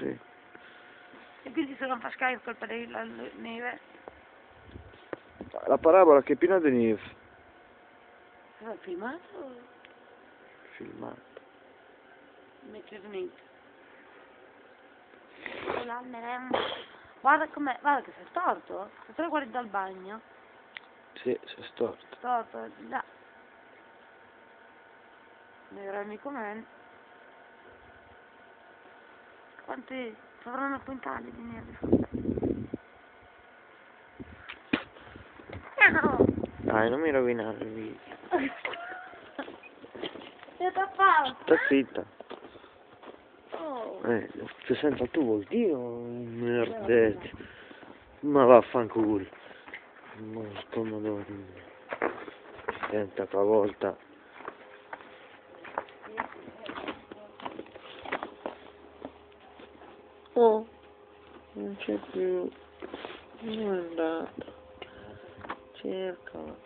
Sì. E quindi se non fa scarico è colpa della neve. La parabola che è piena di neve. Hai filmato? Filmato. Mettere niente. Guarda com'è, guarda che sei storto. Se te lo guardi dal bagno, Sì, è storto. storto, là. Vedrai com'è. Quanti avranno quintali di neve? No! Dai, non mi rovinare il video. Io t'ho fatto! Sta zitta. Oh. Eh, c'è senza tu vuol dire merdete. Ma vaffanculo. Ma sto madonna. Senta volta. Oh, non c'è più. Non è andato. Cercala.